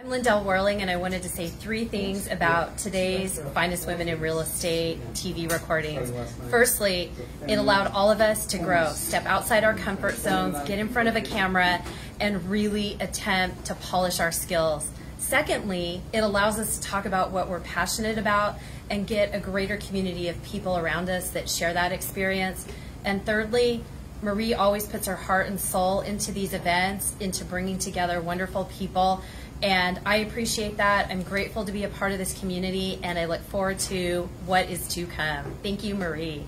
I'm Lyndell Werling, and I wanted to say three things about today's Finest Women in Real Estate TV recordings. Firstly, it allowed all of us to grow, step outside our comfort zones, get in front of a camera, and really attempt to polish our skills. Secondly, it allows us to talk about what we're passionate about and get a greater community of people around us that share that experience. And thirdly, Marie always puts her heart and soul into these events, into bringing together wonderful people. And I appreciate that. I'm grateful to be a part of this community, and I look forward to what is to come. Thank you, Marie.